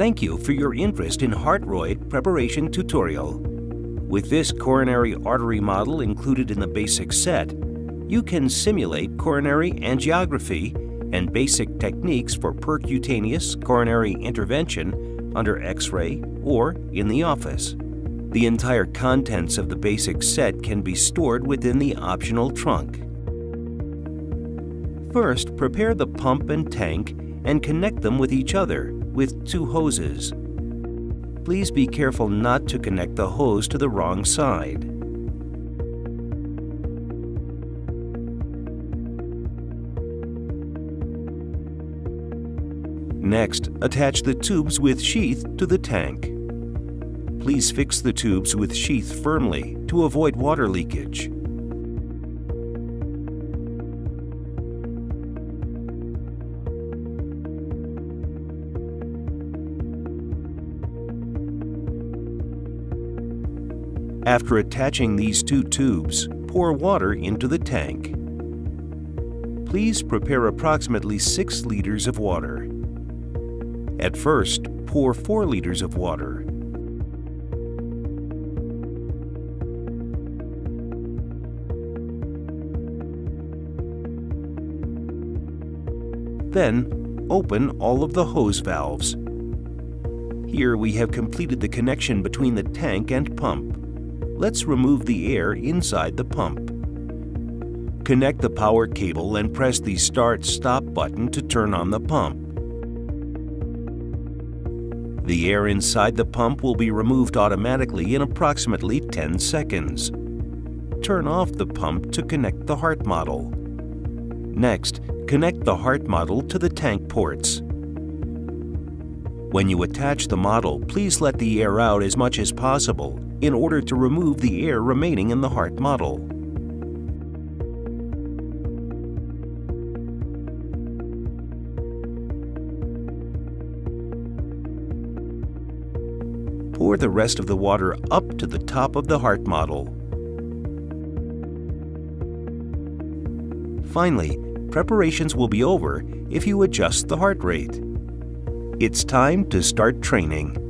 Thank you for your interest in HeartRoid preparation tutorial. With this coronary artery model included in the basic set, you can simulate coronary angiography and basic techniques for percutaneous coronary intervention under X-ray or in the office. The entire contents of the basic set can be stored within the optional trunk. First, prepare the pump and tank and connect them with each other with two hoses. Please be careful not to connect the hose to the wrong side. Next, attach the tubes with sheath to the tank. Please fix the tubes with sheath firmly to avoid water leakage. After attaching these two tubes, pour water into the tank. Please prepare approximately 6 liters of water. At first, pour 4 liters of water. Then, open all of the hose valves. Here we have completed the connection between the tank and pump. Let's remove the air inside the pump. Connect the power cable and press the Start-Stop button to turn on the pump. The air inside the pump will be removed automatically in approximately 10 seconds. Turn off the pump to connect the heart model. Next, connect the heart model to the tank ports. When you attach the model, please let the air out as much as possible in order to remove the air remaining in the heart model. Pour the rest of the water up to the top of the heart model. Finally, preparations will be over if you adjust the heart rate. It's time to start training.